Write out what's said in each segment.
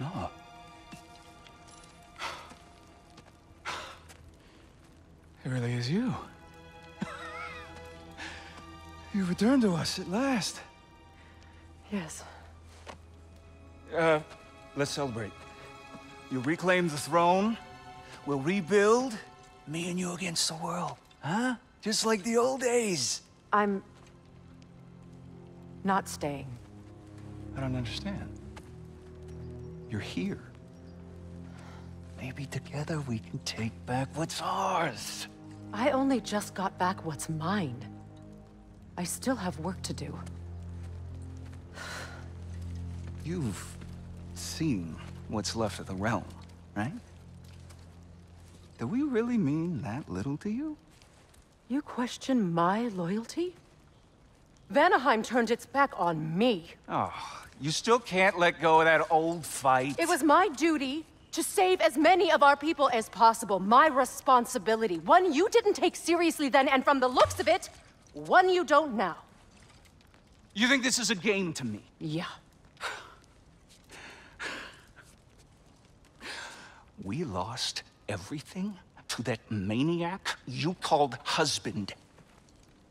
no. It really is you. You returned to us at last. Yes. Uh, let's celebrate. You reclaim the throne. We'll rebuild. Me and you against the world. Huh? Just like the old days. I'm... not staying. I don't understand. You're here. Maybe together we can take back what's ours. I only just got back what's mine. I still have work to do. You've seen what's left of the realm, right? Do we really mean that little to you? You question my loyalty? Vanaheim turned its back on me. Oh, you still can't let go of that old fight. It was my duty to save as many of our people as possible. My responsibility. One you didn't take seriously then, and from the looks of it, one you don't now. You think this is a game to me? Yeah. We lost everything to that maniac you called husband.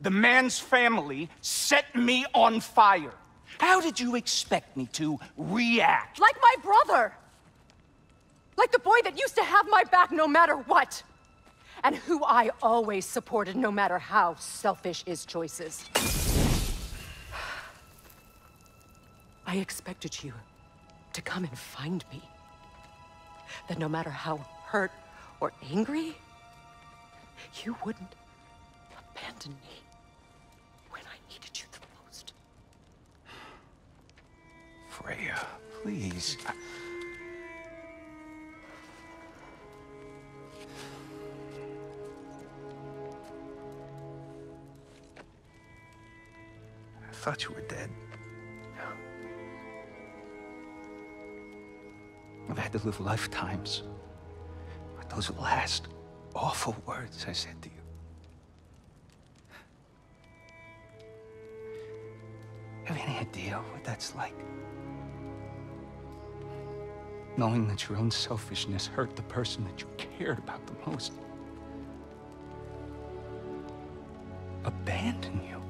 The man's family set me on fire. How did you expect me to react? Like my brother! Like the boy that used to have my back no matter what! And who I always supported no matter how selfish his choices. I expected you to come and find me. That no matter how hurt or angry, you wouldn't abandon me Freya, please. I... I thought you were dead. I've had to live lifetimes But those last awful words I said to you. Have any idea what that's like? Knowing that your own selfishness hurt the person that you cared about the most. Abandon you.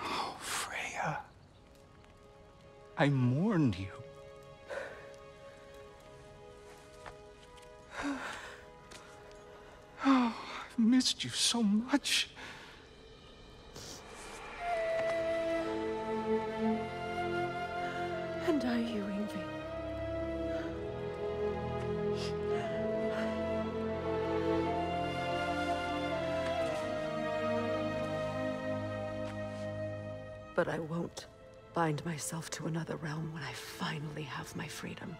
Oh, Freya. I mourned you. Oh, I've missed you so much. And I you, Ingvi. But I won't bind myself to another realm when I finally have my freedom.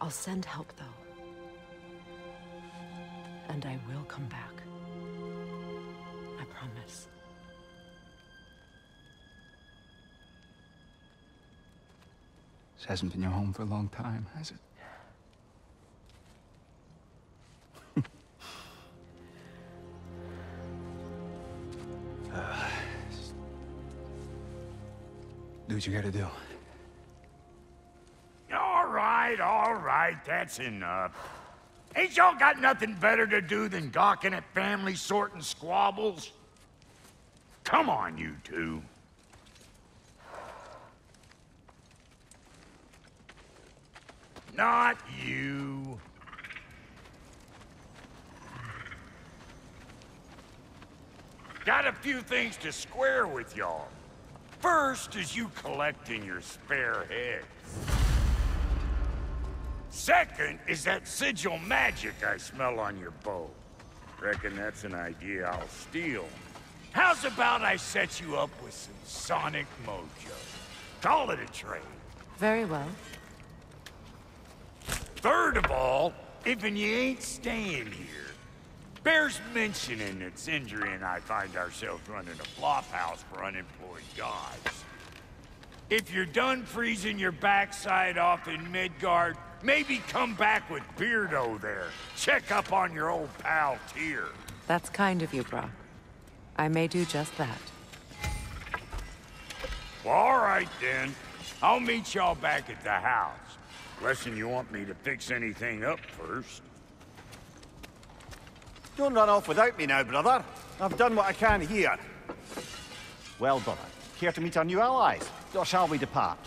I'll send help, though. And I will come back. I promise. This hasn't been your home for a long time, has it? Do what you gotta do. All right, all right, that's enough. Ain't y'all got nothing better to do than gawking at family sorting squabbles? Come on, you two. Not you. Got a few things to square with y'all. First is you collecting your spare heads. Second is that sigil magic I smell on your bow. Reckon that's an idea I'll steal. How's about I set you up with some sonic mojo? Call it a trade. Very well. Third of all, if you ain't staying here, bears mentioning its Sindri and I find ourselves running a flop house for unemployed gods. If you're done freezing your backside off in Midgard, maybe come back with Beardo there. Check up on your old pal Tyr. That's kind of you, Brok. I may do just that. Well, all right, then. I'll meet y'all back at the house. Guessing you want me to fix anything up first. Don't run off without me now, brother. I've done what I can here. Well, brother, care to meet our new allies? Or shall we depart?